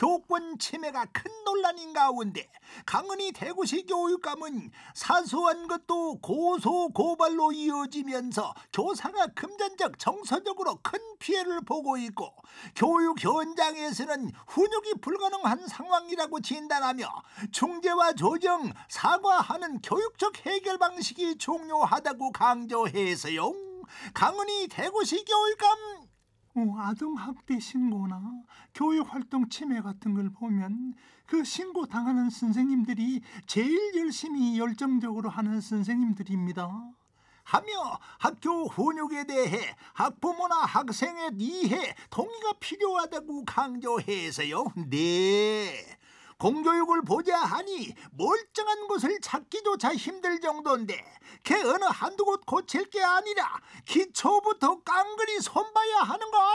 교권 침해가 큰 논란인 가운데 강은희 대구시 교육감은 사소한 것도 고소 고발로 이어지면서 교사가 금전적 정서적으로 큰 피해를 보고 있고 교육 현장에서는 훈육이 불가능한 상황이라고 진단하며 중재와 조정, 사과하는 교육적 해결 방식이 중요하다고 강조해서요. 강은희 대구시 교육감 어, 아동학대 신고나 교육활동 침해 같은 걸 보면 그 신고 당하는 선생님들이 제일 열심히 열정적으로 하는 선생님들입니다. 하며 학교 훈육에 대해 학부모나 학생의 이해, 동의가 필요하다고 강조해서요. 네. 공교육을 보자 하니 멀쩡한 곳을 찾기조차 힘들 정도인데 걔 어느 한두 곳 고칠 게 아니라 기초부터 깡그리 손봐야 하는 거?